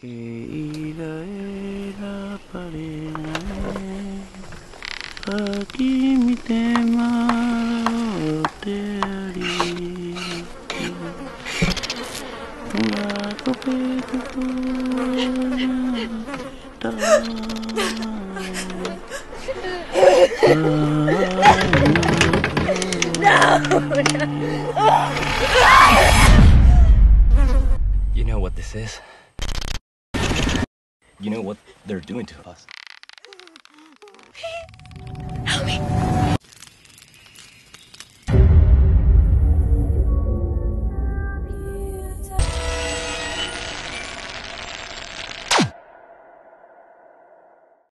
You know what this is? You know what they're doing to us?